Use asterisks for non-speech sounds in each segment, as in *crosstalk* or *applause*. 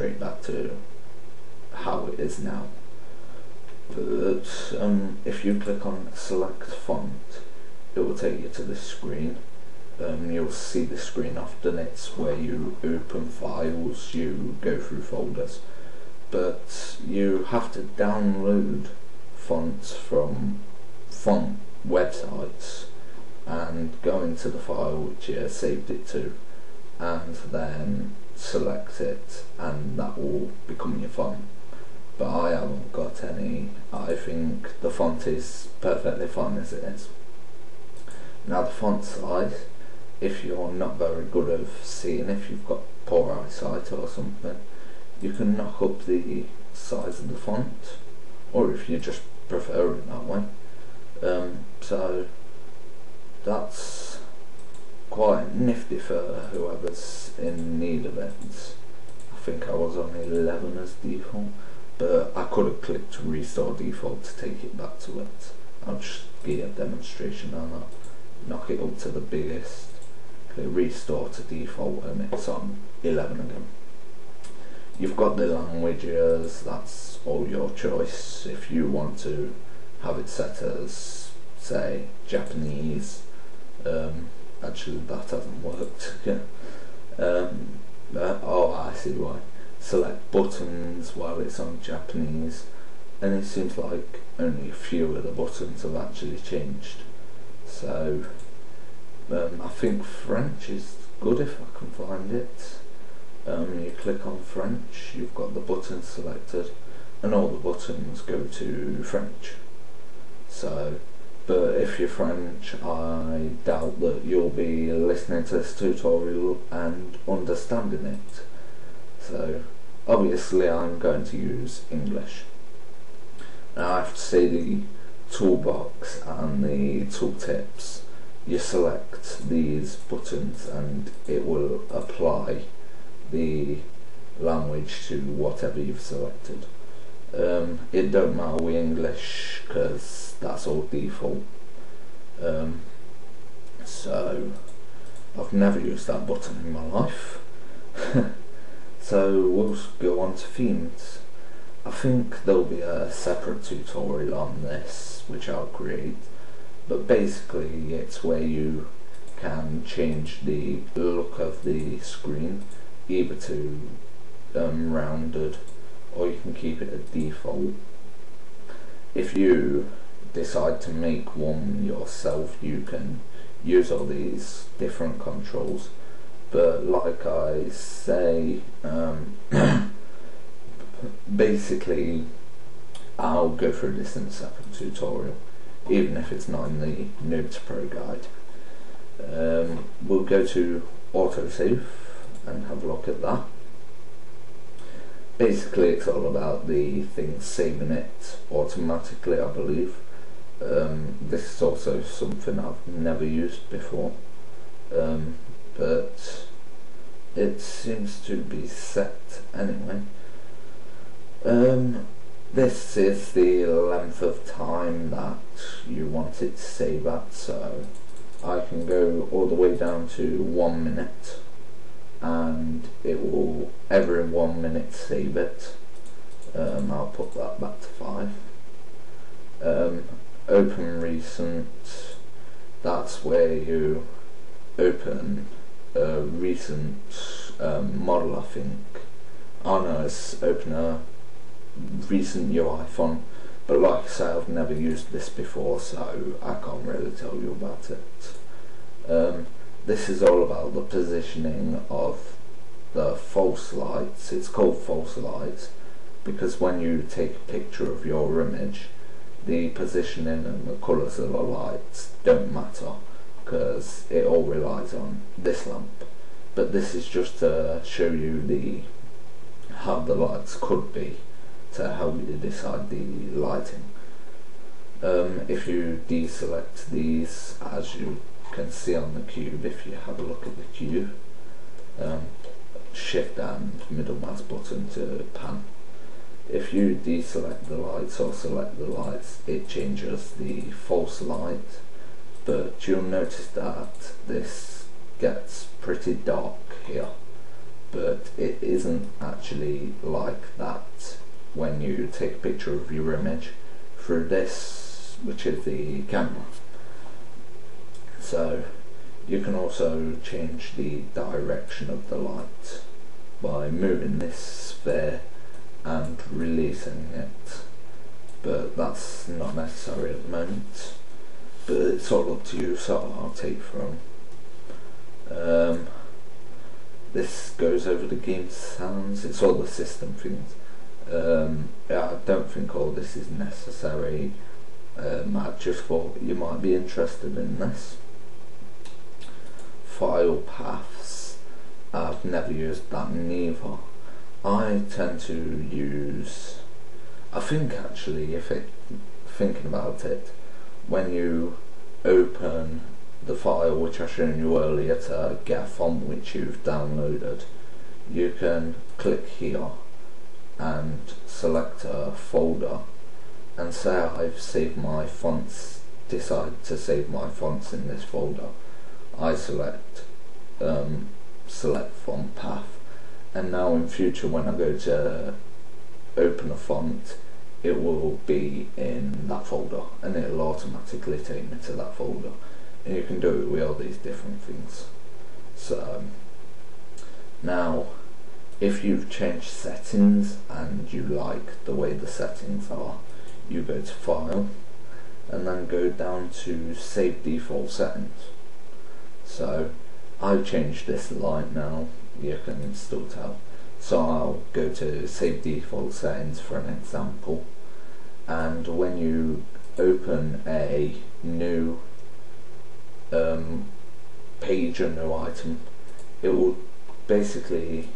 straight back to how it is now. But um, if you click on select font, it will take you to this screen. Um, you'll see the screen often, it's where you open files, you go through folders. But you have to download fonts from font websites and go into the file which you saved it to and then select it and that will become your font. But I haven't got any. I think the font is perfectly fine as it is. Now the font size if you're not very good at seeing if you've got poor eyesight or something you can knock up the size of the font or if you just prefer it that way. Um, so that's quite nifty for whoever's in need of it. I think I was on 11 as default, but I could have clicked to restore default to take it back to it. I'll just give a demonstration on that. Knock it up to the biggest, click restore to default and it's on 11 again. You've got the languages, that's all your choice. If you want to have it set as, say, Japanese, um, actually that hasn't worked. Yeah. um, uh, oh I see why. Select buttons while it's on Japanese and it seems like only a few of the buttons have actually changed. So um, I think French is good if I can find it. Um, you click on French you've got the buttons selected and all the buttons go to French. So but if you're French I doubt that you'll be listening to this tutorial and understanding it. So obviously I'm going to use English. Now I have to say the toolbox and the tooltips. You select these buttons and it will apply the language to whatever you've selected um, it don't matter with English because that's all default. Um, so I've never used that button in my life. *laughs* So we'll go on to themes. I think there'll be a separate tutorial on this which I'll create. But basically it's where you can change the look of the screen either to um, rounded or you can keep it at default. If you decide to make one yourself you can use all these different controls but like I say um, *coughs* basically I'll go through this in a separate tutorial even if it's not in the Noob to Pro guide. Um, we'll go to autosave and have a look at that basically it's all about the thing saving it automatically I believe. Um, this is also something I've never used before. Um, but it seems to be set anyway. Um, this is the length of time that you want it to save at so I can go all the way down to one minute every one minute save it. Um, I'll put that back to 5 um, open recent that's where you open a recent um, model I think. I know it's open a recent UI font but like I say I've never used this before so I can't really tell you about it. Um, this is all about the positioning of the false lights. It's called false lights because when you take a picture of your image, the positioning and the colours of the lights don't matter because it all relies on this lamp. But this is just to show you the how the lights could be to help you decide the lighting. Um, if you deselect these as you can see on the cube if you have a look at the cube um, shift and middle mouse button to pan. If you deselect the lights or select the lights it changes the false light. But you'll notice that this gets pretty dark here. But it isn't actually like that when you take a picture of your image through this, which is the camera. So you can also change the direction of the light by moving this sphere and releasing it. But that's not necessary at the moment. But it's all up to you so I'll take from. Um, this goes over the game sounds. It's all the system things. Um, yeah, I don't think all this is necessary um, I just thought you might be interested in this file paths. I've never used that neither. I tend to use I think actually if it thinking about it when you open the file which I showed you earlier to get font which you've downloaded you can click here and select a folder and say I've saved my fonts decide to save my fonts in this folder I select um, select font path. And now in future when I go to open a font it will be in that folder and it'll automatically take me to that folder. And you can do it with all these different things. So now if you've changed settings and you like the way the settings are you go to file and then go down to save default settings so I've changed this light now you can still tell. So I'll go to save default settings for an example. And when you open a new um, page or new item it will basically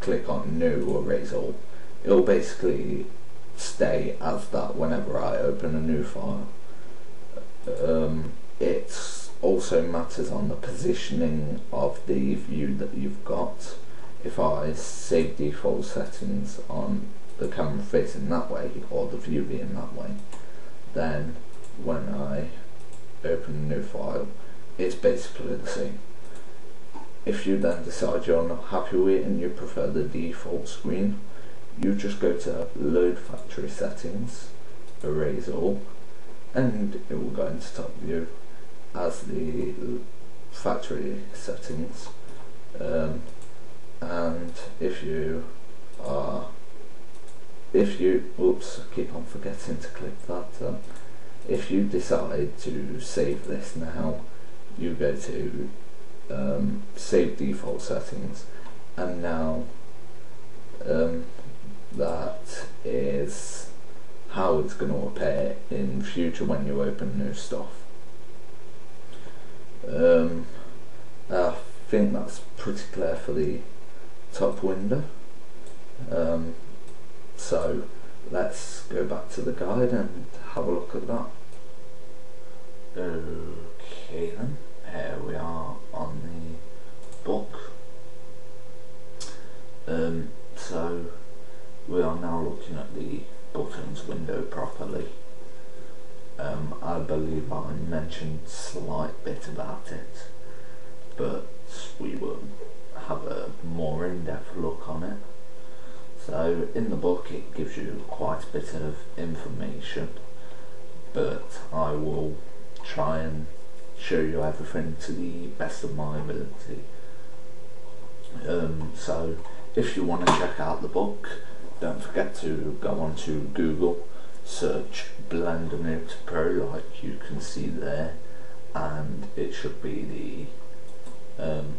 click on new or erase all. It will basically stay as that whenever I open a new file. Um, also matters on the positioning of the view that you've got. If I save default settings on the camera facing that way or the view being that way, then when I open a new file, it's basically the same. If you then decide you're not happy with it and you prefer the default screen, you just go to load factory settings, erase all, and it will go into top view as the factory settings. Um, and if you are if you oops keep on forgetting to click that um, if you decide to save this now you go to um, save default settings. And now um, that is how it's going to appear in future when you open new stuff um, I think that's pretty clear for the top window. Um, so let's go back to the guide and have a look at that. Okay then, here we are on the book. Um, so we are now looking at the buttons window properly. Um, I believe I mentioned slight bit about it, but we will have a more in-depth look on it. So in the book it gives you quite a bit of information, but I will try and show you everything to the best of my ability. Um, so if you want to check out the book, don't forget to go on to Google search Blender Noob to Pro like you can see there and it should be the um,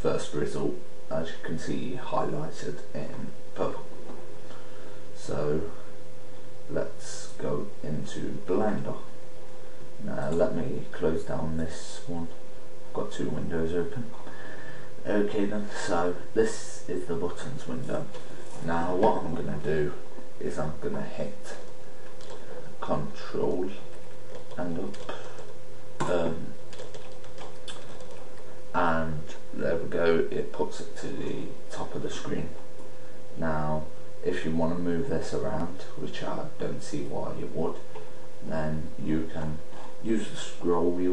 first result as you can see highlighted in purple. So let's go into Blender. Now let me close down this one. I've got two windows open. Okay then so this is the buttons window. Now what I'm to do is I'm to hit control and up. Um, and there we go. It puts it to the top of the screen. Now if you want to move this around which I don't see why you would then you can use the scroll wheel